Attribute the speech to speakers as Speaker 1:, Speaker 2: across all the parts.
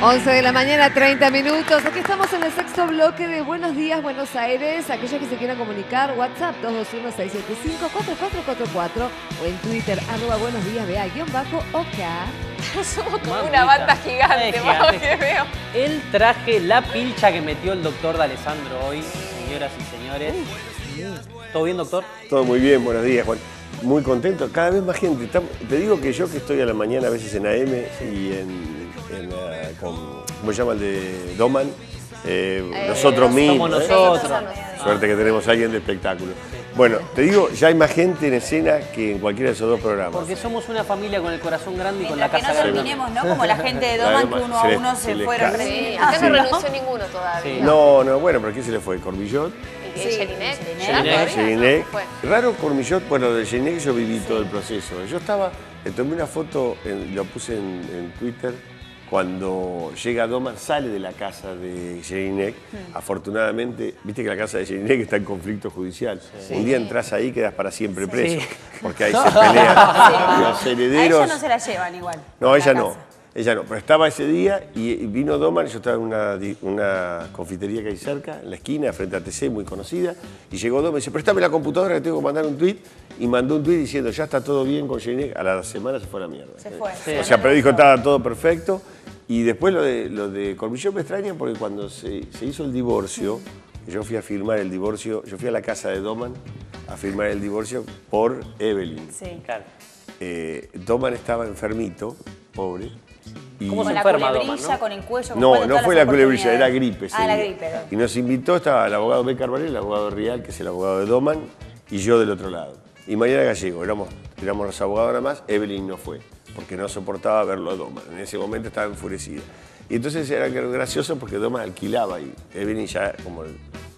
Speaker 1: 11 de la mañana, 30 minutos. Aquí estamos en el sexto bloque de Buenos Días, Buenos Aires. Aquellos que se quieran comunicar, WhatsApp 221-675-4444 o en Twitter, arroba buenos días, vea, guion bajo, ok.
Speaker 2: Somos como
Speaker 3: Mamita.
Speaker 2: una banda gigante,
Speaker 3: Es gigante.
Speaker 2: que veo.
Speaker 3: El traje, la pilcha que metió el doctor de Alessandro hoy, señoras y señores. ¿Todo bien, doctor?
Speaker 4: Todo muy bien, buenos días, Juan. Muy contento, cada vez más gente. Te digo que yo que estoy a la mañana a veces en AM y en, en, eh, con, ¿cómo se llama el de Doman? Eh, nosotros mismos.
Speaker 3: Somos
Speaker 4: ¿eh?
Speaker 3: nosotros.
Speaker 4: Suerte que tenemos a alguien de espectáculo. Bueno, te digo, ya hay más gente en escena que en cualquiera de esos dos programas.
Speaker 3: Porque somos una familia con el corazón grande y con la
Speaker 5: que
Speaker 3: casa
Speaker 5: no
Speaker 3: grande.
Speaker 5: terminemos, ¿no? Como la gente de
Speaker 4: La
Speaker 5: Doman que uno a uno
Speaker 4: se
Speaker 5: se fueron.
Speaker 2: Sí,
Speaker 5: Ah,
Speaker 2: acá no
Speaker 5: ¿no?
Speaker 2: renunció ninguno todavía.
Speaker 3: Sí.
Speaker 4: No, no, bueno, pero ¿quién se le fue? ¿Cormillot?
Speaker 2: ¿Y
Speaker 5: Sí,
Speaker 2: Jelinek?
Speaker 5: Jelinek.
Speaker 2: Fue.
Speaker 4: Raro Cormillot, bueno, de Jelinek yo viví todo el proceso. Yo estaba, le tomé una foto, en- lo puse en, en Twitter, cuando llega Doman, sale de la casa de Jelinek. Afortunadamente, viste que la casa de Jelinek está en conflicto judicial. Un día entras ahí quedas para siempre preso, porque ahí se pelean los
Speaker 5: A
Speaker 4: herederos.
Speaker 5: ella no se la llevan igual.
Speaker 4: No,
Speaker 5: a la
Speaker 4: ella no. Ella no, pero estaba ese día y y vino Doman, yo estaba en una, confitería que hay cerca, en la esquina, frente a TC, muy conocida, y llegó Doman y dice, préstame la computadora que tengo que mandar un tweet, y mandó un tweet diciendo, ya está todo bien con Jelinek, a la semana se fue a la mierda.
Speaker 5: Se fue.
Speaker 3: Sí.
Speaker 4: O sea, pero dijo, estaba todo perfecto, y después lo de, lo de Cormillot me extraña porque cuando se, se hizo el divorcio, yo fui a firmar el divorcio, yo fui a la casa de Doman a firmar el divorcio por Evelyn.
Speaker 5: Sí.
Speaker 3: Claro.
Speaker 4: Eh, Doman estaba enfermito, pobre. y-
Speaker 3: ¿Cómo se
Speaker 5: Con la
Speaker 3: enferma
Speaker 5: culebrilla,
Speaker 3: Doman, no?
Speaker 5: con el cuello. con
Speaker 4: No, no fue la culebrilla, era gripe.
Speaker 5: Ah, la gripe.
Speaker 4: Y nos invitó, estaba el abogado B. Carvalho, el abogado Rial, que es el abogado de Doman, y yo del otro lado. Y Mariana Gallego, éramos, éramos los abogados nada más, Evelyn no fue, porque no soportaba verlo a Doman. En ese momento estaba enfurecida. Y entonces era gracioso porque Doman alquilaba y Evelyn ya como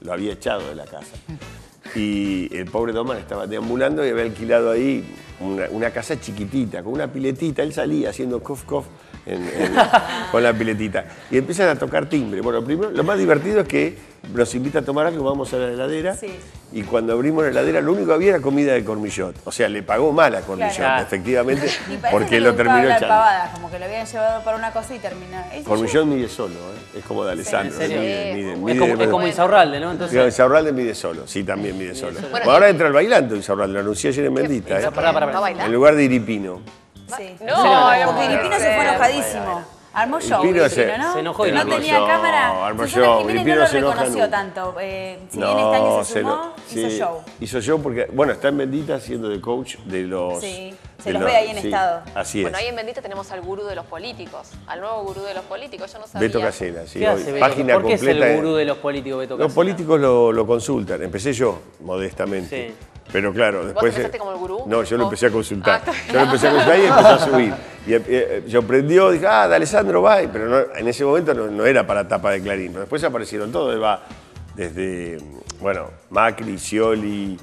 Speaker 4: lo había echado de la casa. Y el pobre Doman estaba deambulando y había alquilado ahí una, una casa chiquitita, con una piletita. Él salía haciendo cof cof en- en- con la piletita. Y empiezan a tocar timbre. Bueno, primero, lo más divertido es que nos invita a tomar algo, vamos a la heladera.
Speaker 5: Sí.
Speaker 4: Y cuando abrimos la heladera, lo único que había era comida de cormillot. O sea, le pagó mal a cormillot,
Speaker 3: Claro.
Speaker 4: efectivamente,
Speaker 5: Y
Speaker 4: porque
Speaker 5: que
Speaker 4: lo terminó echando.
Speaker 5: pavadas, como que lo habían llevado para una cosa y terminó.
Speaker 4: Cormillot mide solo, ¿eh? es como de Alessandro.
Speaker 3: ¿en serio?
Speaker 4: mide- mide-
Speaker 3: Es
Speaker 4: mide-
Speaker 3: como, es como. Insaurralde, ¿no?
Speaker 4: Digo,
Speaker 3: Entonces,
Speaker 4: Insaurralde mide solo, sí, también mide solo.
Speaker 2: Bueno,
Speaker 4: Bueno, ahora entra el bailante Insaurralde, lo anuncié ayer en Bendita, ¿eh?
Speaker 2: ¿Pero
Speaker 3: Pará, pará,
Speaker 2: ¿Va a
Speaker 3: pará.
Speaker 2: bailar?
Speaker 4: en lugar de Iripino.
Speaker 5: Sí.
Speaker 2: No,
Speaker 3: serio?
Speaker 2: no
Speaker 5: Porque
Speaker 2: puede
Speaker 5: Iripino se fue enojadísimo. Armó show,
Speaker 4: se-
Speaker 5: ¿no?
Speaker 3: se enojó y
Speaker 5: No
Speaker 3: armó
Speaker 5: tenía
Speaker 4: show,
Speaker 5: cámara.
Speaker 4: armó
Speaker 5: Susana
Speaker 4: show.
Speaker 5: Jiménez
Speaker 4: Iripino
Speaker 5: no lo reconoció tanto. Eh, si bien este año se
Speaker 4: se
Speaker 5: sumó, hizo
Speaker 4: sí,
Speaker 5: show.
Speaker 4: Hizo show porque, bueno, está en Bendita haciendo de coach de los...
Speaker 5: Sí, se los ve ahí en
Speaker 4: sí,
Speaker 5: estado.
Speaker 4: Así es.
Speaker 2: Bueno, ahí en Bendita tenemos al gurú de los políticos, al nuevo gurú de los políticos, yo no sabía.
Speaker 4: Beto Casela, sí.
Speaker 3: ¿qué
Speaker 4: hoy.
Speaker 3: hace Beto?
Speaker 4: Página
Speaker 3: ¿Por qué es
Speaker 4: completa.
Speaker 3: el
Speaker 4: de-
Speaker 3: gurú de los políticos, Beto
Speaker 4: Los políticos lo, lo consultan. Empecé yo, modestamente.
Speaker 3: Sí.
Speaker 4: Pero claro, después.
Speaker 2: empezaste como el gurú?
Speaker 4: No, yo lo empecé a consultar.
Speaker 2: Ah,
Speaker 4: yo lo empecé a consultar y empecé a subir. Y eh, eh, yo prendió, dije, ah, de Alessandro va. Pero no- en ese momento no, no era para tapa de Clarín. Pero después aparecieron todos, va desde, bueno, Macri, Scioli,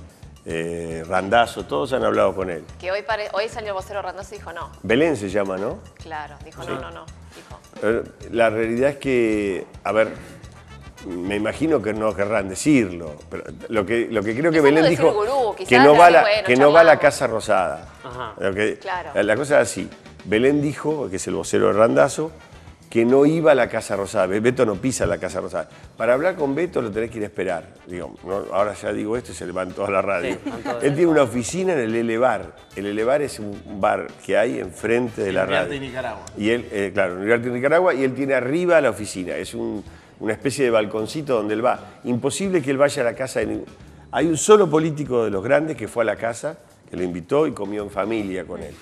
Speaker 4: eh, Randazzo, todos han hablado con él.
Speaker 2: Que hoy, pare- hoy salió el vocero Randoso y dijo no.
Speaker 4: Belén se llama, ¿no?
Speaker 2: Claro, dijo no, no, no. Dijo.
Speaker 4: Eh, La realidad es que, a ver, me imagino que no querrán decirlo, pero lo que, lo que creo que
Speaker 2: Quizás
Speaker 4: Belén
Speaker 2: no
Speaker 4: dijo
Speaker 2: gurú,
Speaker 4: que no va, la,
Speaker 2: bueno,
Speaker 4: que no va a la. Casa Rosada.
Speaker 3: Ajá.
Speaker 4: Lo que-
Speaker 2: Claro.
Speaker 4: La, la cosa es así. Belén dijo, que es el vocero de Randazo, que no iba a la Casa Rosada. Beto no pisa la Casa Rosada. Para hablar con Beto lo tenés que ir a esperar. Digo, no, ahora ya digo esto y se levantó a la radio.
Speaker 3: Sí.
Speaker 4: Él tiene una oficina en el Elevar. El Elevar es un bar que hay enfrente de la radio.
Speaker 6: de Nicaragua.
Speaker 4: Y él, eh, claro, en Nicaragua, y él tiene arriba la oficina. Es un- una especie de balconcito donde él va. Imposible que él vaya a la casa de ningún. Hay un solo político de los grandes que fue a la casa, que lo invitó y comió en familia con él.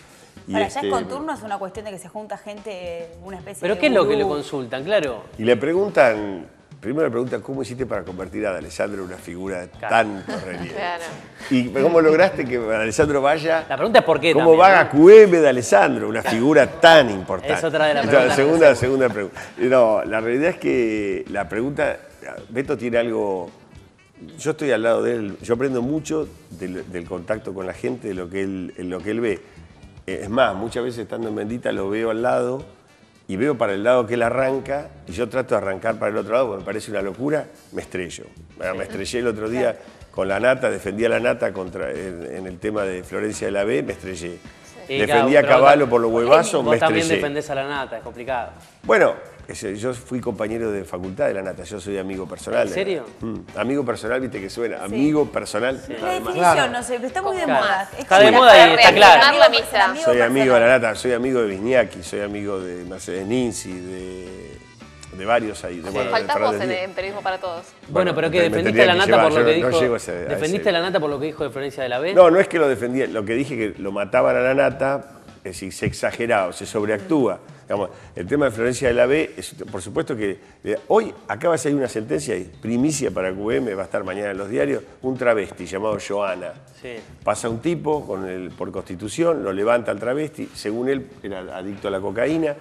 Speaker 4: Y
Speaker 5: Para allá
Speaker 4: este,
Speaker 5: es con turnos, una cuestión de que se junta gente, una especie
Speaker 3: ¿Pero
Speaker 5: de
Speaker 3: qué es lo que le consultan? Claro.
Speaker 4: Y le preguntan, primero le preguntan cómo hiciste para convertir a Alessandro en una figura de tanto relieve.
Speaker 2: Claro.
Speaker 4: Y cómo lograste que Alessandro vaya.
Speaker 3: La pregunta es por qué
Speaker 4: ¿Cómo
Speaker 3: también,
Speaker 4: va
Speaker 3: ¿no?
Speaker 4: a QM de Alessandro, una figura tan importante?
Speaker 3: Es otra de las preguntas.
Speaker 4: segunda, segunda pregunta. No, la realidad es que la pregunta, Beto tiene algo, yo estoy al lado de él, yo aprendo mucho del, del contacto con la gente, de lo que él, lo que él ve. Eh, Es más, muchas veces estando en Bendita lo veo al lado y veo para el lado que él arranca y yo trato de arrancar para el otro lado porque me parece una locura, me estrello. Me estrellé el otro día con la nata, defendí a la nata contra, en, en el tema de Florencia de la B, me estrellé.
Speaker 3: Sí,
Speaker 4: defendí
Speaker 3: claro,
Speaker 4: a Caballo por los huevazos,
Speaker 3: Vos
Speaker 4: me
Speaker 3: también
Speaker 4: estrellé.
Speaker 3: defendés a la nata, es complicado.
Speaker 4: Bueno, yo fui compañero de facultad de la nata, yo soy amigo personal.
Speaker 3: ¿En serio?
Speaker 4: Mm, amigo personal, viste que suena. Amigo personal.
Speaker 5: La
Speaker 4: nada más.
Speaker 5: definición, no sé, pero está muy de
Speaker 3: Claro.
Speaker 5: moda. Es
Speaker 3: Está de moda
Speaker 5: la-
Speaker 3: y está claro.
Speaker 2: La
Speaker 5: amigo
Speaker 4: Soy amigo de la nata, soy amigo de Viñaki, soy amigo de Mercedes Ninzi, de, de varios ahí. De, bueno, de
Speaker 2: Faltás vos en,
Speaker 4: Díaz.
Speaker 2: en Periodismo para Todos.
Speaker 3: Bueno,
Speaker 4: Bueno,
Speaker 3: pero que defendiste la nata
Speaker 4: llevar,
Speaker 3: por lo que
Speaker 4: no
Speaker 3: dijo.
Speaker 4: ese-
Speaker 3: ¿Defendiste la nata por lo que dijo de Florencia de la B?
Speaker 4: No, no es que lo defendía, lo que dije que lo mataban a la nata, es decir, se exageraba, se sobreactúa. Digamos, el tema de Florencia de la B, es, por supuesto que eh, hoy acaba de salir una sentencia, y primicia para QM, va a estar mañana en los diarios, un travesti llamado Joana.
Speaker 3: Sí.
Speaker 4: Pasa un tipo con el, por constitución, lo levanta al travesti, según él era adicto a la cocaína,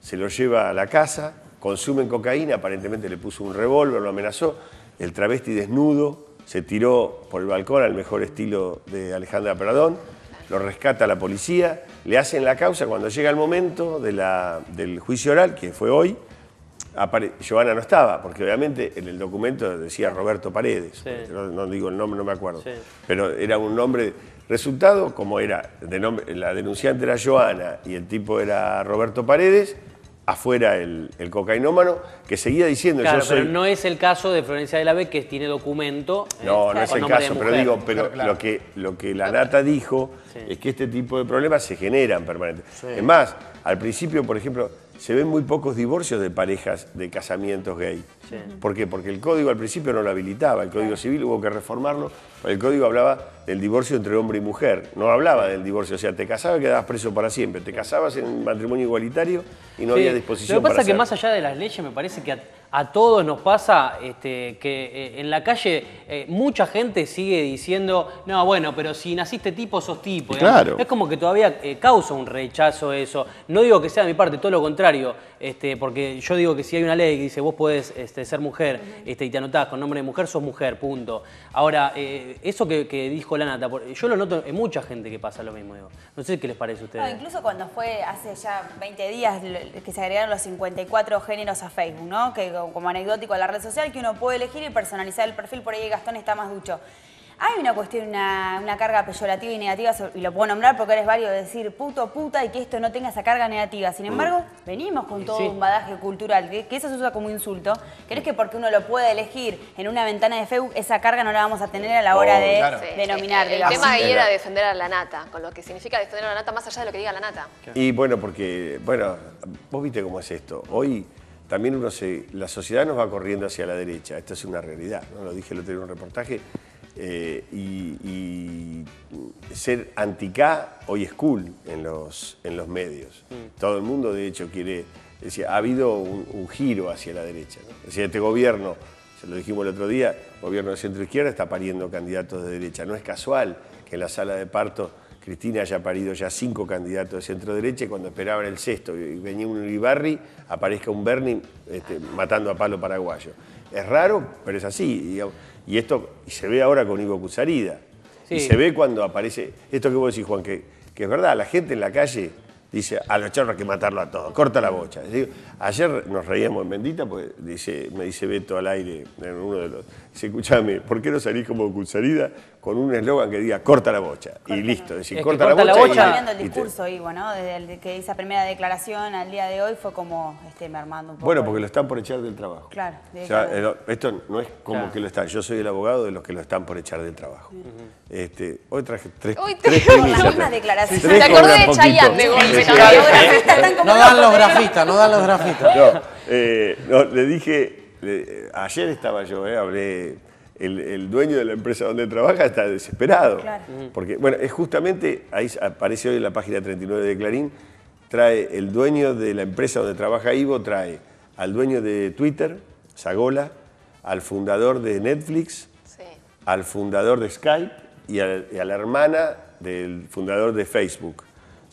Speaker 4: se lo lleva a la casa, consumen cocaína, aparentemente le puso un revólver, lo amenazó, el travesti desnudo se tiró por el balcón al mejor estilo de Alejandra Pradón, lo rescata la policía, le hacen la causa, cuando llega el momento de la- del juicio oral, que fue hoy, Giovanna no estaba, porque obviamente en el documento decía Roberto Paredes,
Speaker 3: Sí.
Speaker 4: no, no digo el nombre, no me acuerdo,
Speaker 3: Sí.
Speaker 4: pero era un nombre, resultado, como era, de nombre- la denunciante era Joana y el tipo era Roberto Paredes, afuera el, el cocainómano, que seguía diciendo
Speaker 3: Claro,
Speaker 4: yo soy...
Speaker 3: pero no es el caso de Florencia de la B que tiene documento. eh,
Speaker 4: No, no es el caso, pero digo, pero
Speaker 6: Claro, claro.
Speaker 4: lo que lo que la nata dijo
Speaker 3: Sí.
Speaker 4: es que este tipo de problemas se generan permanentemente. Es más, al principio, por ejemplo, se ven muy pocos divorcios de parejas de casamientos gay.
Speaker 3: Sí.
Speaker 4: ¿Por qué? Porque el código al principio no lo habilitaba, el código civil hubo que reformarlo, el código hablaba del divorcio entre hombre y mujer, no hablaba del divorcio, o sea, te casabas y quedabas preso para siempre, te casabas en matrimonio igualitario y no
Speaker 3: Sí.
Speaker 4: había disposición
Speaker 3: Lo que pasa
Speaker 4: para
Speaker 3: es que
Speaker 4: hacer.
Speaker 3: más allá de las leyes, me parece que a, a todos nos pasa este, que eh, en la calle eh, mucha gente sigue diciendo, no, bueno, pero si naciste tipo, sos tipo.
Speaker 4: Claro.
Speaker 3: Es como que todavía eh, causa un rechazo eso. No digo que sea de mi parte, todo lo contrario, este, porque yo digo que si hay una ley que dice vos podés este, ser mujer este, y te anotás con nombre de mujer, sos mujer, punto. Ahora, eh, eso que, que dijo la nata, por- yo lo noto en mucha gente que pasa lo mismo. digo. No sé qué les parece a ustedes.
Speaker 5: No, incluso cuando fue hace ya 20 días que se agregaron los 54 géneros a Facebook, ¿no? Que co- como anecdótico a la red social, que uno puede elegir y personalizar el perfil, por ahí Gastón está más ducho. Hay una cuestión, una, una carga peyorativa y negativa, y lo puedo nombrar porque eres válido de decir puto, puta, y que esto no tenga esa carga negativa. Sin embargo, venimos con todo
Speaker 3: Sí.
Speaker 5: un badaje cultural, que, que eso se usa como insulto. ¿Crees que porque uno lo puede elegir en una ventana de Facebook, esa carga no la vamos a tener a la hora
Speaker 4: Oh,
Speaker 5: de
Speaker 6: claro.
Speaker 2: Sí,
Speaker 5: denominar,
Speaker 2: el, tema ahí era defender a la nata, con lo que significa defender a la nata más allá de lo que diga la nata.
Speaker 4: Y bueno, porque, bueno, vos viste cómo es esto. Hoy también uno se. La sociedad nos va corriendo hacia la derecha. Esto es una realidad, ¿no? Lo dije el otro día en un reportaje. Eh, y, y ser anti-K hoy es cool en los, en los medios. Todo el mundo, de hecho, quiere. Decía, ha habido un, un giro hacia la derecha. ¿no? Decía, este gobierno, se lo dijimos el otro día, gobierno de centro izquierda está pariendo candidatos de derecha. No es casual que en la sala de parto Cristina haya parido ya cinco candidatos de centro derecha y cuando esperaban el sexto y venía un Uribarri, aparezca un Bernie este, matando a palo paraguayo. Es raro, pero es así. digamos. Y esto y se ve ahora con Ivo Cusarida. Y se ve cuando aparece, esto que vos decís, Juan, que, que es verdad, la gente en la calle dice, a los charros hay que matarlo a todos, corta la bocha. Ayer nos reíamos en Bendita, pues dice, me dice Beto al aire, en uno de los, dice, escúchame, ¿por qué no salís como Cusarida con un eslogan que diga, corta la bocha? y listo, es decir,
Speaker 3: Es que
Speaker 4: corta,
Speaker 3: corta la
Speaker 4: la
Speaker 5: Está
Speaker 3: bocha
Speaker 4: bocha. y-
Speaker 5: cambiando el
Speaker 4: y te-
Speaker 5: discurso, Ivo, ¿no? Desde el que esa primera declaración al día de hoy fue como este, mermando un poco.
Speaker 4: Bueno, porque lo están por echar del trabajo.
Speaker 5: Claro,
Speaker 4: O sea,
Speaker 5: directamente.
Speaker 4: eh, esto no es como
Speaker 3: Claro.
Speaker 4: que lo están. Yo soy el abogado de los que lo están por echar del trabajo. este, hoy traje tres,
Speaker 2: Hoy
Speaker 4: tres
Speaker 5: declaraciones.
Speaker 4: Tres
Speaker 2: Te acordé de. Chayanne de golpe,
Speaker 4: Sí,
Speaker 2: ¿no?
Speaker 6: dan los
Speaker 5: ¿eh?
Speaker 6: grafistas, no dan los grafistas.
Speaker 4: No, eh, no, le dije, le- ayer estaba yo, eh, hablé, el, el dueño de la empresa donde trabaja está desesperado.
Speaker 5: Claro.
Speaker 4: Porque, bueno, es justamente, ahí aparece hoy en la página 39 de Clarín, trae el dueño de la empresa donde trabaja Ivo, trae al dueño de Twitter, Zagola, al fundador de Netflix,
Speaker 2: Sí.
Speaker 4: al fundador de Skype y a la hermana del fundador de Facebook,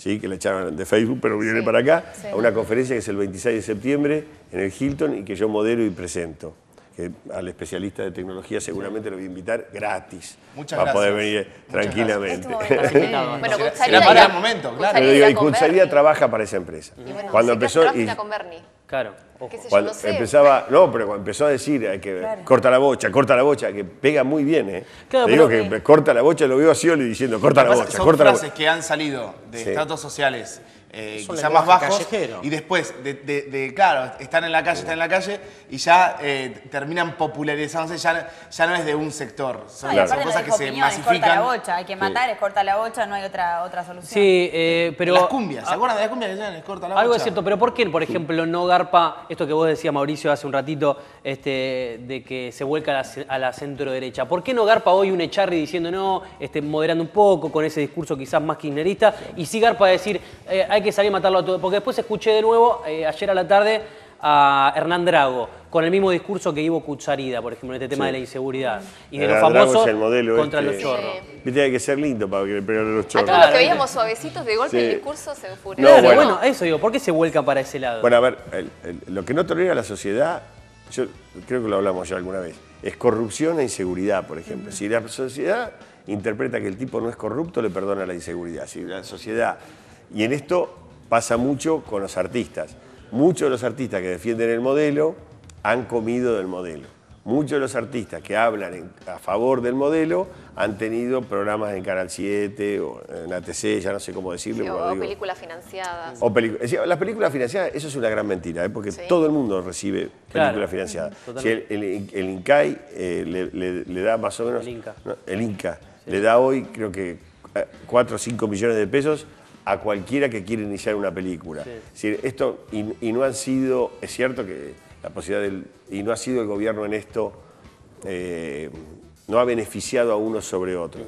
Speaker 4: ¿sí? que le echaron de Facebook, pero viene para acá, a una conferencia que es el 26 de septiembre en el Hilton y que yo modero y presento. Que al especialista de tecnología seguramente lo voy a invitar gratis
Speaker 6: Muchas
Speaker 4: para poder
Speaker 6: gracias.
Speaker 4: venir
Speaker 6: Muchas
Speaker 4: tranquilamente.
Speaker 2: Bueno, irá-
Speaker 6: para el momento, claro.
Speaker 4: Pero
Speaker 2: Cucharida
Speaker 4: digo, y
Speaker 2: Bernie.
Speaker 4: trabaja para esa empresa.
Speaker 2: Y bueno,
Speaker 4: Cuando empezó y-
Speaker 2: con Bernie.
Speaker 3: Claro.
Speaker 2: ¿Qué sé yo?
Speaker 4: Cuando
Speaker 2: no sé.
Speaker 4: empezaba, no, pero cuando empezó a decir hay que
Speaker 5: Claro.
Speaker 4: corta la bocha, corta la bocha, que pega muy bien, ¿eh?
Speaker 3: Claro,
Speaker 4: Te digo
Speaker 3: pero-
Speaker 4: que corta la bocha, lo veo a Scioli diciendo corta la bocha,
Speaker 6: Son
Speaker 4: corta la
Speaker 6: frases
Speaker 4: bocha.
Speaker 6: que han salido de
Speaker 4: Sí.
Speaker 6: estratos sociales Un
Speaker 7: quizá más bajos.
Speaker 6: callejero.
Speaker 7: Y después, de, de- de- claro, están en la calle, están en la calle y ya eh, terminan popularizándose, ya, ya no es de un sector. Son,
Speaker 5: No,
Speaker 7: cosas que se
Speaker 5: Piñón, es corta la
Speaker 7: masifican.
Speaker 5: bocha, hay que matar, es corta la bocha, no hay otra, otra solución.
Speaker 3: Sí, eh, pero...
Speaker 7: Las cumbias, ¿se acuerdan de las cumbias que decían? Es corta la
Speaker 3: Algo
Speaker 7: bocha.
Speaker 3: es cierto, pero ¿por qué, por ejemplo, no garpa esto que vos decías, Mauricio, hace un ratito, este, de que se vuelca a la, ce- a la centro derecha? ¿Por qué no garpa hoy un Echarri diciendo no, este, moderando un poco con ese discurso quizás más kirchnerista? Y sí garpa decir, eh, hay que salir a matarlo a todo. Porque después escuché de nuevo, eh, ayer a la tarde, a Hernán Drago, con el mismo discurso que Ivo Kutsarida, por ejemplo, en este tema
Speaker 4: Sí.
Speaker 3: de la inseguridad. Y de los
Speaker 4: Drago
Speaker 3: famosos
Speaker 4: es el modelo
Speaker 3: contra
Speaker 4: este.
Speaker 3: los chorros.
Speaker 4: Viste, hay que ser lindo para que le peguen los
Speaker 2: A
Speaker 4: chorros.
Speaker 2: todos los que veíamos suavecitos, de golpe
Speaker 4: Sí.
Speaker 2: el discurso se enfureció.
Speaker 4: No,
Speaker 3: Claro,
Speaker 4: bueno.
Speaker 3: bueno, eso digo, ¿por qué se vuelca para ese lado?
Speaker 4: Bueno, a ver, el- el- lo que no tolera la sociedad, yo creo que lo hablamos ya alguna vez, es corrupción e inseguridad, por ejemplo. Si la sociedad interpreta que el tipo no es corrupto, le perdona la inseguridad. Si la sociedad, y en esto pasa mucho con los artistas. Muchos de los artistas que defienden el modelo han comido del modelo. Muchos de los artistas que hablan en- a favor del modelo han tenido programas en Canal 7 o en ATC, ya no sé cómo decirlo.
Speaker 2: Sí, o
Speaker 4: digo-
Speaker 2: películas financiadas.
Speaker 4: o las películas financiadas, eso es una gran mentira, ¿eh? porque
Speaker 2: Sí.
Speaker 4: todo el mundo recibe películas
Speaker 3: Claro,
Speaker 4: financiadas. Si el, el- el INCAI eh, le, le- le da más o menos.
Speaker 3: El Inca.
Speaker 4: ¿no? El Inca le da hoy, creo que 4 o 5 millones de pesos a cualquiera que quiera iniciar una película. Es decir, esto, y, y no han sido, es cierto que la posibilidad del. Y no ha sido el gobierno en esto eh, no ha beneficiado a uno sobre otro.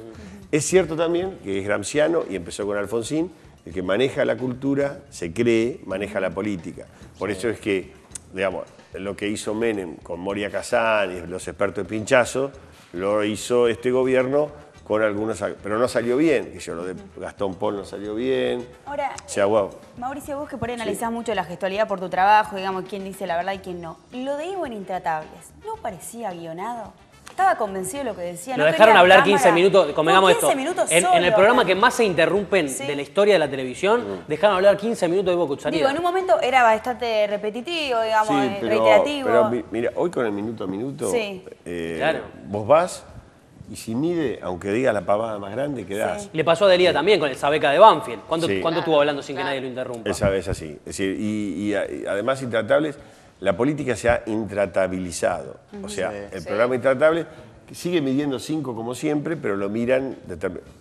Speaker 4: Es cierto también que es gramsciano y empezó con Alfonsín, el que maneja la cultura, se cree, maneja la política. Por eso es que, digamos, lo que hizo Menem con Moria Kazán y los expertos de pinchazo, lo hizo este gobierno con algunos, pero no salió bien, que yo lo de Gastón Paul no salió bien.
Speaker 5: Ahora,
Speaker 4: O sea, wow.
Speaker 5: Mauricio, vos que por ahí analizás mucho la gestualidad por tu trabajo, digamos, quién dice la verdad y quién no. Lo de Ivo en Intratables, ¿no parecía guionado? Estaba convencido de lo que decía.
Speaker 3: Lo
Speaker 5: no
Speaker 3: dejaron hablar
Speaker 5: cámara.
Speaker 3: 15 minutos, convengamos
Speaker 5: No, 15
Speaker 3: esto.
Speaker 5: minutos
Speaker 3: en, en el
Speaker 5: solo,
Speaker 3: programa que más se interrumpen
Speaker 5: Sí.
Speaker 3: de la historia de la televisión, dejaron hablar 15 minutos de Ivo Kutsarida.
Speaker 5: Digo, en un momento era bastante repetitivo, digamos,
Speaker 4: Sí,
Speaker 5: eh,
Speaker 4: pero,
Speaker 5: reiterativo.
Speaker 4: pero mi- mira, hoy con el minuto a minuto,
Speaker 5: Sí.
Speaker 4: eh,
Speaker 3: Claro.
Speaker 4: vos vas y si mide, aunque diga la pavada más grande, quedás.
Speaker 5: Sí.
Speaker 3: Le pasó a Delia también con el Sabeca de Banfield. ¿Cuánto,
Speaker 4: Sí.
Speaker 3: cuánto estuvo hablando sin que nadie lo interrumpa?
Speaker 4: Esa vez así. Es decir, y, y a- y además intratables, la política se ha intratabilizado. O sea, el programa intratable sigue midiendo cinco como siempre, pero lo miran,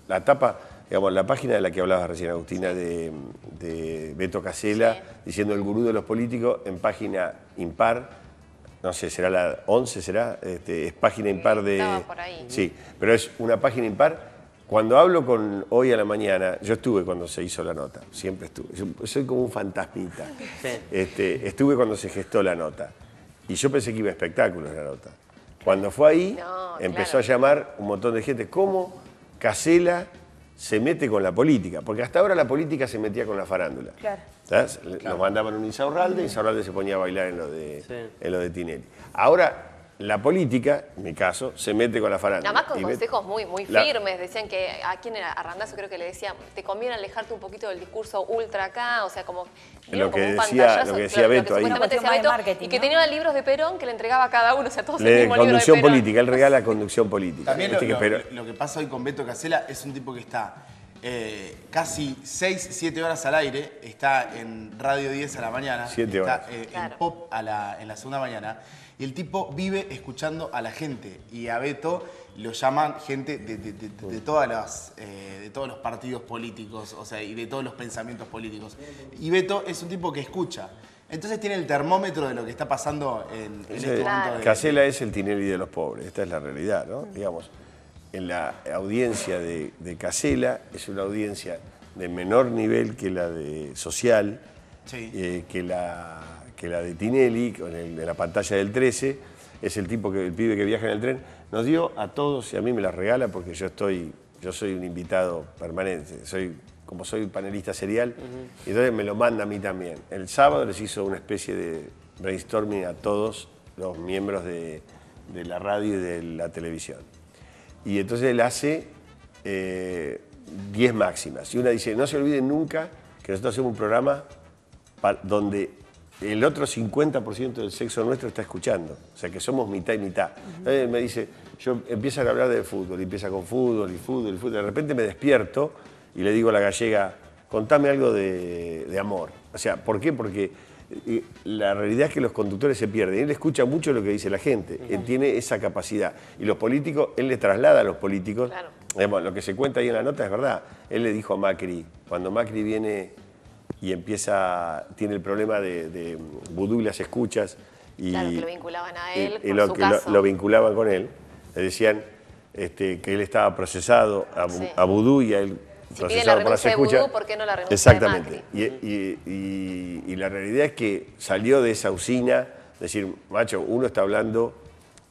Speaker 4: la tapa, digamos, la página de la que hablaba recién Agustina de, de Beto Casela, diciendo el gurú de los políticos, en página impar, no sé, será la 11, será, Este, es página impar de...
Speaker 2: estaba por ahí.
Speaker 4: Sí, pero es una página impar. Cuando hablo con hoy a la mañana, yo estuve cuando se hizo la nota, siempre estuve. Yo soy como un fantasmita.
Speaker 3: Sí.
Speaker 4: Este, estuve cuando se gestó la nota. Y yo pensé que iba a espectáculos la nota. Cuando fue ahí,
Speaker 2: No,
Speaker 4: empezó
Speaker 2: claro.
Speaker 4: a llamar un montón de gente. ¿Cómo Casela se mete con la política? Porque hasta ahora la política se metía con la farándula.
Speaker 5: Claro.
Speaker 4: ¿Sabes? Nos mandaban un Insaurralde y Insaurralde se ponía a bailar en lo de,
Speaker 3: Sí.
Speaker 4: en lo de Tinelli. Ahora, la política, en mi caso, se mete con la farándula.
Speaker 2: Nada más con
Speaker 4: met-
Speaker 2: consejos muy, muy
Speaker 4: la-
Speaker 2: firmes. Decían que a quién era, a Randazzo creo que le decía, te conviene alejarte un poquito del discurso ultra acá, o sea, como, dieron
Speaker 4: que
Speaker 2: como un
Speaker 4: decía- lo que decía Beto ahí.
Speaker 2: decía Beto,
Speaker 5: de
Speaker 2: y que
Speaker 5: ¿no?
Speaker 2: tenía libros de Perón que le entregaba a cada uno, o sea, todos el
Speaker 4: Le-
Speaker 2: mismo libro de
Speaker 4: conducción política, él regala conducción política.
Speaker 7: También lo,
Speaker 4: que
Speaker 7: lo-
Speaker 4: pero-
Speaker 7: lo que pasa hoy con Beto Casela es un tipo que está eh, casi 6, 7 horas al aire, está en Radio 10 a la mañana,
Speaker 4: Siete
Speaker 7: está
Speaker 4: horas.
Speaker 7: eh,
Speaker 2: Claro.
Speaker 7: en Pop a la, en la segunda mañana, y el tipo vive escuchando a la gente, y a Beto lo llaman gente de, de- de- de todas las, eh, de todos los partidos políticos, o sea, y de todos los pensamientos políticos. Y Beto es un tipo que escucha. Entonces tiene el termómetro de lo que está pasando en, en este momento. de-
Speaker 4: Casela es el Tinelli de los pobres, esta es la realidad, ¿no? Digamos, en la audiencia de, de Casela es una audiencia de menor nivel que la de social,
Speaker 7: Sí.
Speaker 4: eh, que, la, que la de Tinelli, con el, de la pantalla del 13, es el tipo que el pibe que viaja en el tren, nos dio a todos y a mí me la regala porque yo estoy, yo soy un invitado permanente, soy como soy panelista serial, y entonces me lo manda a mí también. El sábado les hizo una especie de brainstorming a todos los miembros de, de la radio y de la televisión. Y entonces él hace 10 máximas. Y una dice, no se olviden nunca que nosotros hacemos un programa donde el otro 50% del sexo nuestro está escuchando. O sea, que somos mitad y mitad. Entonces él me dice, yo empiezan a hablar de fútbol, y empieza con fútbol y fútbol y fútbol. De repente me despierto y le digo a la gallega, contame algo de, de amor. O sea, ¿por qué? Porque eh, la realidad es que los conductores se pierden. Él escucha mucho lo que dice la gente, él tiene esa capacidad. Y los políticos, él le traslada a los políticos,
Speaker 2: Claro.
Speaker 4: digamos, lo que se cuenta ahí en la nota es verdad. Él le dijo a Macri, cuando Macri viene y empieza, tiene el problema de, de vudú y las escuchas, y,
Speaker 2: Claro, que lo vinculaban a él
Speaker 4: y
Speaker 2: por
Speaker 4: lo,
Speaker 2: su
Speaker 4: que lo-
Speaker 2: caso.
Speaker 4: lo vinculaban con él, le decían este, que él estaba procesado a,
Speaker 2: Sí.
Speaker 4: a vudú y a él
Speaker 2: Si pide
Speaker 4: procesado
Speaker 2: la renuncia de vudú, ¿por qué no la renuncia de
Speaker 4: Exactamente.
Speaker 2: Macri?
Speaker 4: Y, y- y- y la realidad es que salió de esa usina, decir, macho, uno está hablando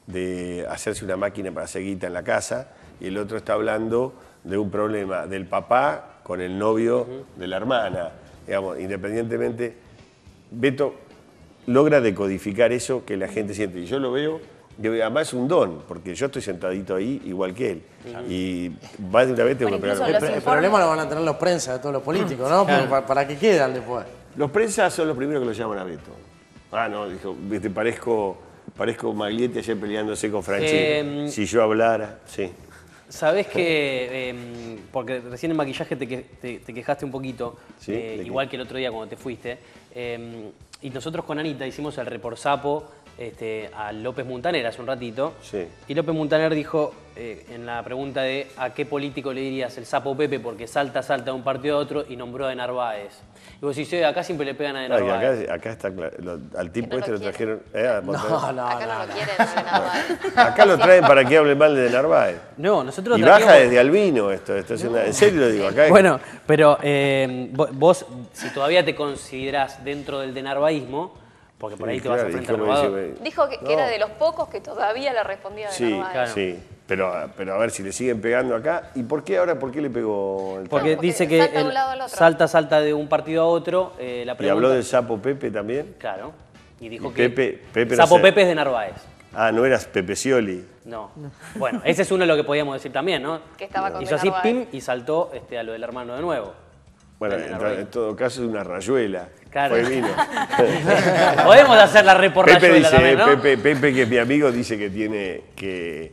Speaker 4: de hacerse una máquina para hacer guita en la casa y el otro está hablando de un problema del papá con el novio de la hermana. Digamos, independientemente, Beto logra decodificar eso que la gente siente. Y yo lo veo, que además es un don, porque yo estoy sentadito ahí igual que él. Y más de una vez tengo que pegar
Speaker 6: El, problema lo van a tener los prensas de todos los políticos, ¿no? Para, para que quedan después.
Speaker 4: Los prensas son los primeros que lo llaman a Beto. Ah, no, dijo, viste, parezco, parezco Maglietti ayer peleándose con Franchini.
Speaker 3: Eh,
Speaker 4: si yo hablara, sí.
Speaker 3: Sabés que, em, porque recién en maquillaje te, que- te- te quejaste un poquito,
Speaker 4: Sí,
Speaker 3: eh, igual que el otro día cuando te fuiste, em, y nosotros con Anita hicimos el reporsapo este, a López Muntaner hace un ratito,
Speaker 4: Sí.
Speaker 3: y López Muntaner dijo eh, en la pregunta de a qué político le dirías el sapo Pepe porque salta, salta de un partido a otro y nombró a De Narváez. Y vos decís, "Eh, acá siempre le pegan a De
Speaker 4: No,
Speaker 3: Narváez.
Speaker 4: acá, acá está claro. lo- al tipo
Speaker 2: no
Speaker 4: este
Speaker 2: lo
Speaker 4: lo trajeron. eh, Montaner.
Speaker 6: No, no,
Speaker 2: Acá no,
Speaker 6: no.
Speaker 2: lo quieren, no ven Narváez.
Speaker 4: Acá lo traen para que hable mal de Narváez.
Speaker 3: No, nosotros
Speaker 4: Y
Speaker 3: trajimos-
Speaker 4: baja desde Albino esto. esto es una- en serio lo digo. Acá es-
Speaker 3: Bueno, pero eh, vo- vos, si todavía te considerás dentro del denarvaísmo, porque por ahí
Speaker 4: Sí,
Speaker 3: te vas a
Speaker 4: claro, y
Speaker 3: enfrentar
Speaker 4: como
Speaker 3: a
Speaker 4: dice,
Speaker 3: Renovador.
Speaker 4: me-
Speaker 2: Dijo que, era de los pocos que todavía le respondía de
Speaker 4: Sí.
Speaker 3: Claro.
Speaker 4: sí. Pero, pero a ver si le siguen pegando acá. ¿Y por qué ahora? ¿Por qué le pegó el
Speaker 3: Porque
Speaker 2: No, porque
Speaker 3: dice que
Speaker 2: salta lado al otro.
Speaker 3: salta, salta de un partido a otro. eh, la
Speaker 4: ¿Y habló del sapo Pepe también?
Speaker 3: Claro. Y dijo
Speaker 4: Y
Speaker 3: que
Speaker 4: Pepe- Pepe no
Speaker 3: Sapo
Speaker 4: sé.
Speaker 3: Pepe es de Narváez.
Speaker 4: Ah, no eras Pepe Scioli.
Speaker 3: No. Bueno, ese es uno de lo que podíamos decir también, ¿no?
Speaker 2: Que estaba con
Speaker 3: Hizo así,
Speaker 2: Narváez.
Speaker 3: pim, y saltó este, a lo del hermano de nuevo.
Speaker 4: Bueno, en todo caso es una rayuela.
Speaker 3: Claro.
Speaker 4: Fue vino.
Speaker 3: Podemos hacer la reportaje
Speaker 4: Pepe dice,
Speaker 3: también, ¿no?
Speaker 4: Pepe, Pepe, que es mi amigo, dice que tiene que.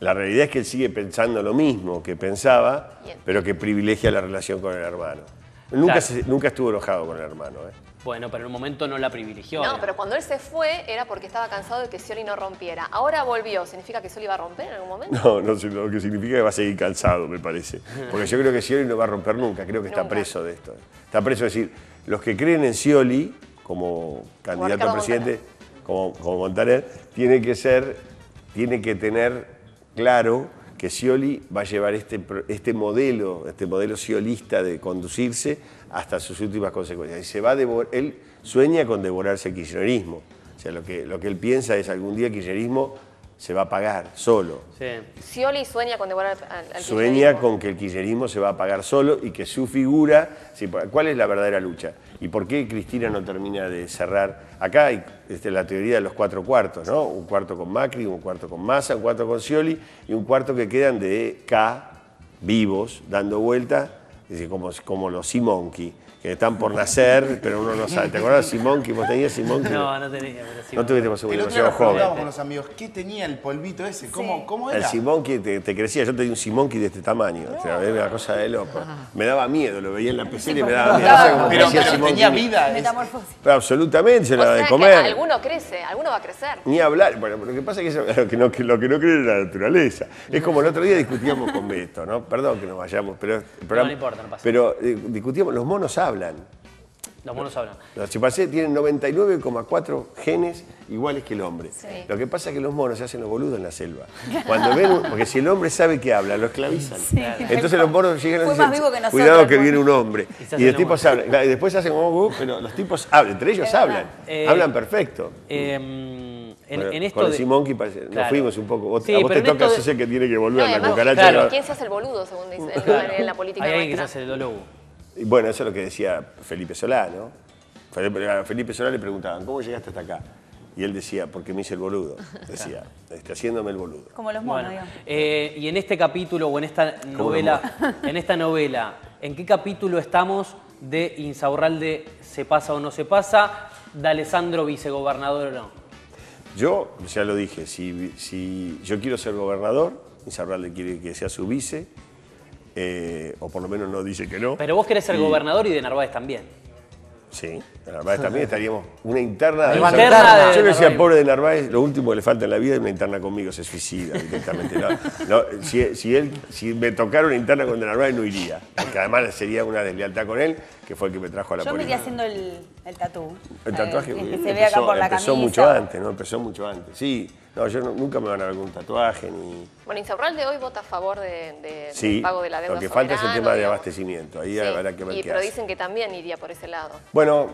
Speaker 4: La realidad es que él sigue pensando lo mismo que pensaba,
Speaker 2: Bien.
Speaker 4: pero que privilegia la relación con el hermano. Nunca,
Speaker 3: Claro.
Speaker 4: se- nunca estuvo enojado con el hermano. ¿eh?
Speaker 3: Bueno, pero en un momento no la privilegió.
Speaker 2: No, pero cuando él se fue era porque estaba cansado de que Scioli no rompiera. Ahora volvió. ¿Significa que Scioli va a romper en algún momento?
Speaker 4: No, no lo que significa que va a seguir cansado, me parece. Porque yo creo que Scioli no va a romper nunca, creo que está preso de esto. Está preso, es decir, los que creen en Scioli como candidato a presidente, como, como Montaner, tiene que ser, tiene que tener claro que Scioli va a llevar este, este modelo, este modelo sciolista de conducirse hasta sus últimas consecuencias. Y se va a devor- él sueña con devorarse el kirchnerismo. O sea, lo que, lo que él piensa es algún día el kirchnerismo se va a pagar solo.
Speaker 3: Sí.
Speaker 2: Scioli sueña con devorar al, al
Speaker 4: Sueña
Speaker 2: kirchnerismo.
Speaker 4: con que el kirchnerismo se va a pagar solo y que su figura... sí, ¿Cuál es la verdadera lucha? ¿Y por qué Cristina no termina de cerrar? Acá hay este, la teoría de los cuatro cuartos, ¿no? Un cuarto con Macri, un cuarto con Massa, un cuarto con Scioli y un cuarto que quedan de K, vivos, dando vuelta, como, como los Simonki, que están por nacer, pero uno no sabe. ¿Te acuerdas de Simonki? ¿Vos tenías Simonki?
Speaker 3: No, no tenía. Pero sí,
Speaker 4: No tuviste
Speaker 7: día
Speaker 4: demasiado joven.
Speaker 7: con los amigos, ¿qué tenía el polvito ese? ¿Cómo, cómo
Speaker 4: El
Speaker 7: era?
Speaker 4: Simonki te, te crecía, yo tenía un Simonki de este tamaño, o sea, era una cosa de loco. Me daba miedo, lo veía en la pecera y me daba miedo.
Speaker 5: Claro,
Speaker 4: No sé cómo
Speaker 7: Pero, pero
Speaker 4: Simonki.
Speaker 7: tenía vida.
Speaker 5: Metamorfosis.
Speaker 4: Pero absolutamente, se
Speaker 2: O
Speaker 4: la
Speaker 2: sea
Speaker 4: de
Speaker 2: que
Speaker 4: comer.
Speaker 2: alguno crece, alguno va a crecer.
Speaker 4: Ni hablar, bueno, lo que pasa es que, eso- lo, que no, que lo que no cree es la naturaleza. Es como el otro día discutíamos con Beto, ¿no? Perdón que nos vayamos, pero... el programa-
Speaker 3: no importa, no pasa
Speaker 4: Pero eh, discutíamos, los monos hablan.
Speaker 3: Los monos hablan.
Speaker 4: Los chimpancés tienen 99,4 genes iguales que el hombre. Lo que pasa es que los monos se hacen los boludos en la selva. Cuando ven, un- porque si el hombre sabe que habla, lo esclavizan. Entonces los monos llegan
Speaker 5: que nosotros,
Speaker 4: cuidado que viene un hombre.
Speaker 3: Y
Speaker 4: los tipos hablan. Y después hacen como, "Uh", pero los tipos hablan, entre ellos hablan.
Speaker 3: Eh,
Speaker 4: hablan perfecto.
Speaker 3: Eh, en,
Speaker 4: Bueno,
Speaker 3: en esto
Speaker 4: con el parece- nos fuimos un poco. Vos-
Speaker 3: Sí,
Speaker 4: a vos te toca
Speaker 3: de-
Speaker 4: ese que tiene que volver
Speaker 2: No,
Speaker 4: a la
Speaker 2: además,
Speaker 4: cucaracha.
Speaker 3: claro.
Speaker 2: ¿quién se hace el boludo, según dice en,
Speaker 3: Claro.
Speaker 2: en la política
Speaker 3: Hay alguien que se hace el dolobu.
Speaker 4: Y bueno, eso es lo que decía Felipe Solá, ¿no? Felipe, a Felipe Solá le preguntaban, ¿cómo llegaste hasta acá? Y él decía, porque me hice el boludo. Decía, este, haciéndome el boludo.
Speaker 5: Como los monos,
Speaker 3: Bueno,
Speaker 5: digamos.
Speaker 3: eh, y en este capítulo o en esta novela, en esta novela, ¿en qué capítulo estamos de Insaurralde se pasa o no se pasa, de Alessandro vicegobernador o no?
Speaker 4: Yo, ya lo dije, si, si yo quiero ser gobernador, Insaurralde quiere que sea su vice, eh, o por lo menos no dice que no.
Speaker 3: Pero vos querés ser
Speaker 4: Y-
Speaker 3: gobernador y de Narváez también.
Speaker 4: Sí, de Narváez también estaríamos. Una interna. Yo
Speaker 6: interna de
Speaker 4: Yo le decía, pobre de Narváez, lo último que le falta en la vida es una interna conmigo, se suicida directamente. No, no, si, si él, si me tocara una interna con de Narváez, no iría. Porque además sería una deslealtad con él, que fue el que me trajo a la
Speaker 5: Yo me iría haciendo el, el tatú.
Speaker 4: El tatuaje
Speaker 5: Eh, que
Speaker 4: empezó,
Speaker 5: se ve acá por la
Speaker 4: empezó
Speaker 5: camisa.
Speaker 4: mucho antes, ¿no? Empezó mucho antes. Sí, no, yo no- nunca me van a ver con un tatuaje ni.
Speaker 2: Bueno, Insaurralde hoy vota a favor de, de-
Speaker 4: Sí,
Speaker 2: del pago de la deuda
Speaker 4: lo que falta es el tema de abastecimiento. Ahí
Speaker 2: Sí,
Speaker 4: habrá que ver
Speaker 2: y,
Speaker 4: qué
Speaker 2: pero
Speaker 4: hace.
Speaker 2: dicen que también iría por ese lado.
Speaker 4: Bueno,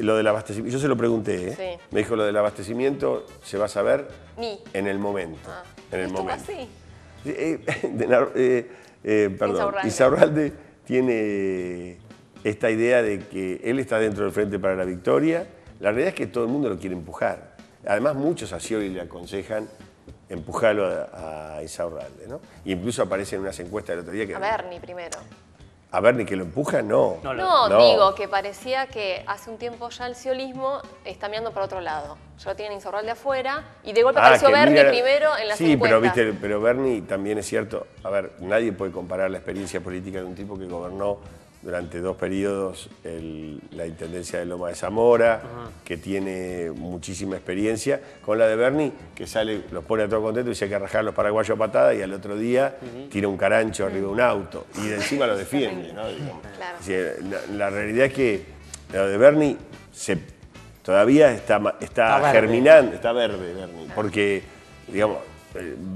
Speaker 4: lo del abastecimiento, yo se lo pregunté, ¿eh?
Speaker 2: Sí.
Speaker 4: Me dijo lo del abastecimiento se va a saber
Speaker 2: Ni.
Speaker 4: en el momento.
Speaker 2: Ah,
Speaker 4: en el momento.
Speaker 2: así.
Speaker 4: Eh, eh, eh, perdón,
Speaker 2: Insaurralde.
Speaker 4: Insaurralde tiene esta idea de que él está dentro del Frente para la Victoria. La realidad es que todo el mundo lo quiere empujar. Además, muchos a Scioli le aconsejan empujarlo a, a Insaurralde, ¿no? Y incluso aparece en unas encuestas del otro día que...
Speaker 2: A Bernie primero.
Speaker 4: A Bernie que lo empuja, no.
Speaker 3: No,
Speaker 2: No,
Speaker 4: No.
Speaker 2: digo que parecía que hace un tiempo ya el ciolismo está mirando para otro lado. Ya lo tienen Insaurralde afuera y de golpe
Speaker 4: Ah,
Speaker 2: apareció
Speaker 4: que
Speaker 2: Bernie
Speaker 4: mira-
Speaker 2: primero en las
Speaker 4: Sí,
Speaker 2: encuestas.
Speaker 4: pero viste, pero Bernie también es cierto. A ver, nadie puede comparar la experiencia política de un tipo que gobernó durante dos periodos el- la intendencia de Loma de Zamora, que tiene muchísima experiencia, con la de Bernie, que sale, los pone a todo contento y dice que hay que rajar los paraguayos a patada y al otro día tira un carancho arriba de un auto y de encima lo defiende. ¿no?
Speaker 2: Claro.
Speaker 4: Decir, la, la realidad es que lo de Bernie se, todavía está, está,
Speaker 6: Está
Speaker 4: germinando, está verde Bernie, porque, digamos,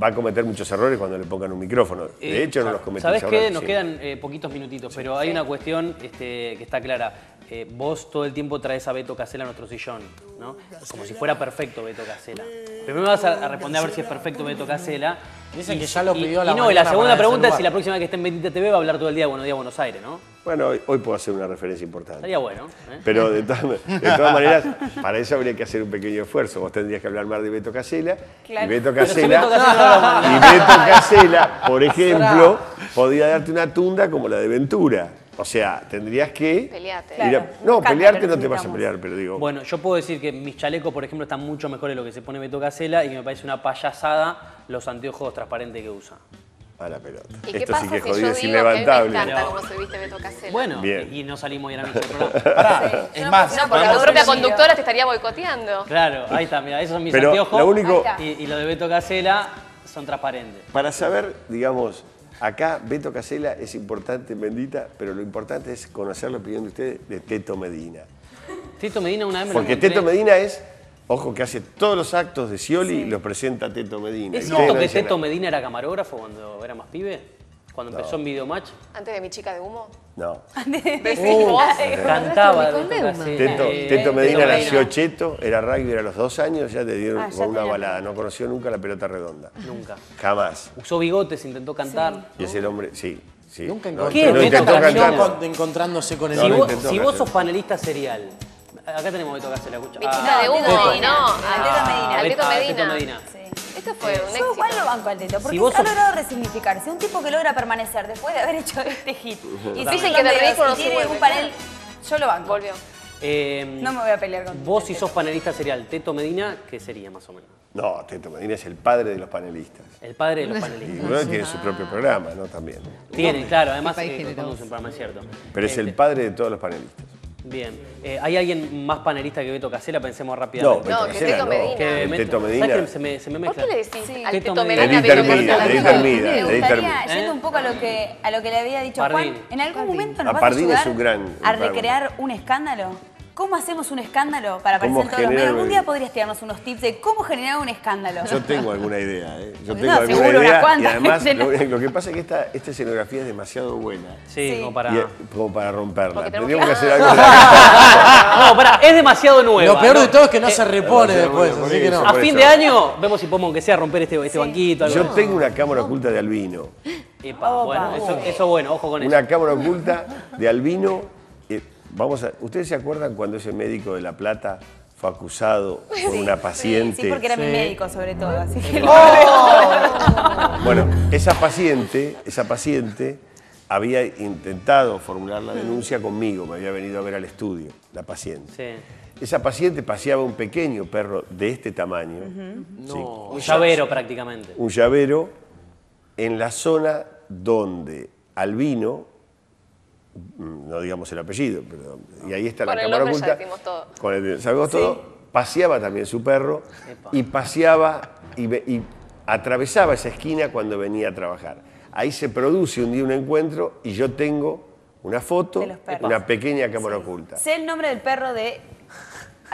Speaker 4: va a cometer muchos errores cuando le pongan un micrófono. De
Speaker 3: Eh,
Speaker 4: hecho, no los comete
Speaker 3: ¿Sabés
Speaker 4: Insaurralde
Speaker 3: qué? Nos quedan eh, poquitos minutitos, pero hay una cuestión este, que está clara. Eh, vos todo el tiempo traes a Beto Casela a nuestro sillón, ¿no? Como si fuera perfecto Beto Casela. Primero vas a, a responder a ver si es perfecto Beto Casela.
Speaker 6: Dicen
Speaker 3: Y-
Speaker 6: que ya lo
Speaker 3: y-
Speaker 6: pidió a la
Speaker 3: Y no, y la segunda pregunta es si la próxima vez que esté en Bendita TV va a hablar todo el día Buenos Días Buenos Aires, ¿no?
Speaker 4: Bueno, hoy, hoy puedo hacer una referencia importante.
Speaker 3: Estaría bueno. ¿eh?
Speaker 4: Pero de todas, de todas maneras, para eso habría que hacer un pequeño esfuerzo. Vos tendrías que hablar más de Beto Casela.
Speaker 5: Claro.
Speaker 4: Y Beto
Speaker 3: si no manda.
Speaker 4: y Beto Casela, por ejemplo, podría darte una tunda como la de Ventura. O sea, tendrías que. A-
Speaker 5: Claro,
Speaker 4: no, pelearte no te vas a pelear, pero digo.
Speaker 3: Bueno, yo puedo decir que mis chalecos, por ejemplo, están mucho mejores de lo que se pone Beto Casela y que me parece una payasada los anteojos transparentes que usa.
Speaker 4: A la pelota.
Speaker 2: ¿Y qué
Speaker 4: Esto
Speaker 2: pasa
Speaker 4: sí que es jodido, es
Speaker 2: a mí me
Speaker 4: inlevantable.
Speaker 2: encanta cómo se viste Beto Casella?
Speaker 3: Bueno,
Speaker 4: Bien.
Speaker 3: y no salimos hoy a la noche del programa.
Speaker 7: Pará, es más,
Speaker 2: No, porque tu propia conductora te estaría boicoteando.
Speaker 3: Claro, ahí está, mira, esos son mis
Speaker 4: Pero
Speaker 3: anteojos.
Speaker 4: lo único-
Speaker 3: Y, y los de Beto Casela son transparentes.
Speaker 4: Para saber, digamos, acá Beto Casela es importante, bendita, pero lo importante es conocer la opinión de ustedes de Teto Medina.
Speaker 3: Tito Medina una vez me lo
Speaker 4: Porque
Speaker 3: encontré.
Speaker 4: Teto Medina es, ojo, que hace todos los actos de Scioli y los presenta Teto Medina.
Speaker 3: ¿Es cierto que Teto. Medina era camarógrafo cuando era más pibe? Cuando empezó en Videomatch.
Speaker 2: Antes de mi chica de humo.
Speaker 4: No.
Speaker 3: Uh,
Speaker 2: vos.
Speaker 3: Cantaba.
Speaker 4: Teto,
Speaker 3: Eh,
Speaker 4: Teto Medina
Speaker 3: Teto
Speaker 4: nació cheto, era rugby a los dos años, ya te dieron
Speaker 5: Ah, ya
Speaker 4: con una balada. No conoció nunca la pelota redonda.
Speaker 3: Nunca.
Speaker 4: Jamás.
Speaker 3: Usó bigotes, intentó cantar.
Speaker 4: Y ese hombre, sí, sí.
Speaker 6: Nunca
Speaker 4: No.
Speaker 3: ¿Qué?
Speaker 4: no intentó cantar.
Speaker 6: Con- encontrándose con el
Speaker 4: No,
Speaker 3: Si, vos, sos panelista serial, acá tenemos Beto Casela, escucha.
Speaker 2: Mi
Speaker 3: Ah,
Speaker 2: chica de humo,
Speaker 5: Teto
Speaker 2: y
Speaker 5: Medina.
Speaker 2: no.
Speaker 5: Al Teto Medina.
Speaker 2: Al Teto
Speaker 3: Ah,
Speaker 2: Medina.
Speaker 5: Sí.
Speaker 2: Esto fue un
Speaker 5: Yo
Speaker 2: éxito.
Speaker 5: igual lo banco al Teto, porque
Speaker 3: Si vos
Speaker 5: ha logrado resignificarse. Un tipo que logra permanecer después de haber hecho este hit. Y
Speaker 2: Dicen que
Speaker 5: rodeos,
Speaker 2: ridículo
Speaker 5: y
Speaker 2: no se
Speaker 5: tiene
Speaker 2: vuelve,
Speaker 5: un panel, yo lo banco.
Speaker 2: Volvió.
Speaker 3: Eh,
Speaker 5: No me voy a pelear con
Speaker 3: Vos si sos panelista serial, Teto Medina, ¿qué sería más o menos?
Speaker 4: No, Teto Medina es el padre de los panelistas.
Speaker 3: El padre de los
Speaker 4: Y
Speaker 3: panelistas.
Speaker 4: bueno, tiene su propio programa, ¿no? También.
Speaker 3: Tiene, claro, además eh, conduce un programa, es cierto.
Speaker 4: Pero es el
Speaker 3: Este,
Speaker 4: padre de todos los panelistas.
Speaker 3: Bien. Eh, ¿Hay alguien más panelista que Beto Casela? Pensemos
Speaker 4: No,
Speaker 3: rápidamente.
Speaker 4: Beto
Speaker 2: No, que Teto
Speaker 4: no.
Speaker 2: Medina.
Speaker 3: Que
Speaker 4: El
Speaker 3: me-
Speaker 4: Teto
Speaker 3: ¿sabes
Speaker 4: Medina.
Speaker 3: que se me, se me
Speaker 2: ¿Por
Speaker 3: mezcla?
Speaker 2: qué le decís
Speaker 5: Sí.
Speaker 2: al
Speaker 3: Teto Medina.
Speaker 4: Edith Hermida? Edith Hermida.
Speaker 5: Me gustaría,
Speaker 4: Hermida.
Speaker 5: yendo un poco a lo que a lo que le había dicho
Speaker 3: Pardín.
Speaker 5: Juan, ¿en algún
Speaker 1: Pardín.
Speaker 5: momento
Speaker 4: A
Speaker 5: nos vas a
Speaker 4: Pardín es
Speaker 5: ayudar
Speaker 4: un gran-
Speaker 5: a recrear un escándalo? ¿Cómo hacemos un escándalo para
Speaker 4: ¿Cómo
Speaker 5: aparecer en todos los medios? ¿Algún día podrías tirarnos unos tips de cómo generar un escándalo?
Speaker 4: Yo tengo alguna idea, ¿eh? Yo
Speaker 5: No,
Speaker 4: tengo alguna
Speaker 5: seguro, unas
Speaker 4: idea. Y
Speaker 5: cuantas.
Speaker 4: además, lo, lo que pasa es que esta, esta escenografía es demasiado buena.
Speaker 3: Sí,
Speaker 5: Sí.
Speaker 3: como para.
Speaker 4: y, como para romperla.
Speaker 2: Porque tenemos
Speaker 4: Tendríamos que
Speaker 2: que-
Speaker 4: hacer algo.
Speaker 3: No, pará, es demasiado nueva.
Speaker 6: Lo peor de
Speaker 3: ¿no?
Speaker 6: todo es que no
Speaker 3: Eh,
Speaker 6: se repone
Speaker 4: no, no,
Speaker 6: después, así que no.
Speaker 3: A fin de año vemos si podemos, aunque sea, romper este, este banquito. algo.
Speaker 4: Yo tengo una cámara oculta de Albino.
Speaker 3: Epa, bueno, eso, eso bueno, ojo con eso.
Speaker 4: Una cámara oculta de Albino. Vamos a, ¿Ustedes se acuerdan cuando ese médico de La Plata fue acusado por una paciente?
Speaker 5: Sí, porque era mi médico sobre todo, así que
Speaker 4: Bueno, esa paciente, esa paciente había intentado formular la denuncia conmigo, me había venido a ver al estudio, la paciente.
Speaker 3: Sí.
Speaker 4: Esa paciente paseaba un pequeño perro de este tamaño, sí,
Speaker 3: Un llavero prácticamente.
Speaker 4: un llavero, en la zona donde albino, mm, no digamos el apellido, pero y ahí está
Speaker 2: Con
Speaker 4: la
Speaker 2: el
Speaker 4: cámara oculta.
Speaker 2: todo.
Speaker 4: Con el- sabemos todo. Paseaba también su perro y paseaba y, ve- y atravesaba esa esquina cuando venía a trabajar. Ahí se produce un día un encuentro y yo tengo una foto, una pequeña cámara oculta.
Speaker 5: Sé el nombre del perro de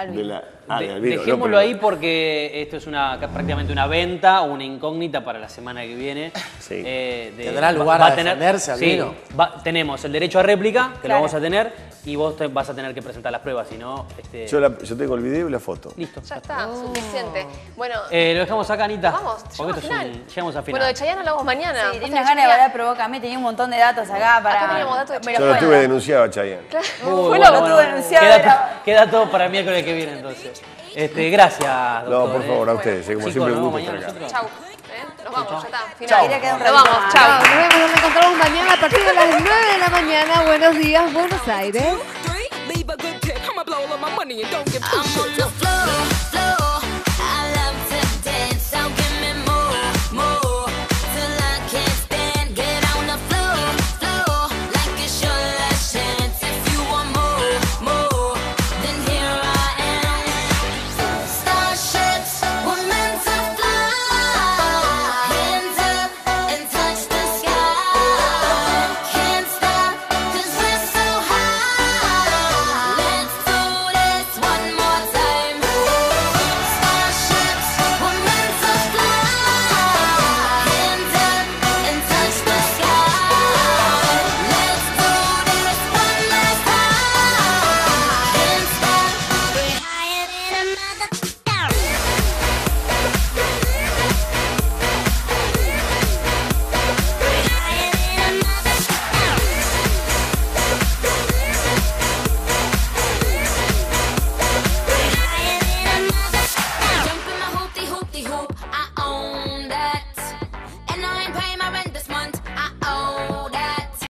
Speaker 4: De la- ah, de
Speaker 3: De-
Speaker 4: albino, no,
Speaker 3: dejémoslo
Speaker 4: pero-
Speaker 3: ahí porque esto es una prácticamente una venta, una incógnita para la semana que viene.
Speaker 4: Sí.
Speaker 3: Eh, de-
Speaker 6: ¿Tendrá
Speaker 3: va-
Speaker 6: lugar
Speaker 3: va
Speaker 6: a
Speaker 3: tener-
Speaker 6: defenderse,
Speaker 3: sí,
Speaker 6: Albino?
Speaker 3: va- tenemos el derecho a réplica, que
Speaker 5: Claro.
Speaker 3: lo vamos a tener, y vos te- vas a tener que presentar las pruebas, si no, este,
Speaker 4: Yo, la- yo tengo el video y la foto.
Speaker 3: listo.
Speaker 2: Ya está, suficiente. Bueno,
Speaker 3: Eh, lo dejamos acá, Anita.
Speaker 2: vamos, llegamos final.
Speaker 3: un- llegamos al final.
Speaker 2: Bueno, de Chayanne hablamos mañana.
Speaker 5: Sí,
Speaker 2: yo
Speaker 5: ganas de hablar, provócame, tenía un montón de datos acá para...
Speaker 2: Acá teníamos datos de
Speaker 5: Me
Speaker 2: Chayanne.
Speaker 4: Yo lo tuve denunciado a Chayanne.
Speaker 3: Uy,
Speaker 5: Fue
Speaker 3: bueno,
Speaker 5: lo que
Speaker 3: bueno,
Speaker 5: tuve denunciado,
Speaker 3: Queda,
Speaker 5: era-
Speaker 3: to- queda todo para el miércoles que viene, entonces. Este, gracias,
Speaker 4: No,
Speaker 3: doctor,
Speaker 4: por
Speaker 3: eh.
Speaker 4: favor, a ustedes. eh, Como
Speaker 3: Chicos,
Speaker 4: siempre, un gusto estar acá.
Speaker 2: Chau. Nos vamos, ya está. Final.
Speaker 5: Chau.
Speaker 2: Nos vamos, chau.
Speaker 1: Nos vemos, nos encontramos mañana a partir de las 9 de la mañana. Buenos días, Buenos Aires.